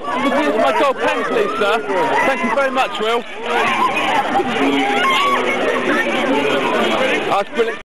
goal. You can use my gold pen, please, sir. Thank you very much, Will. That's brilliant.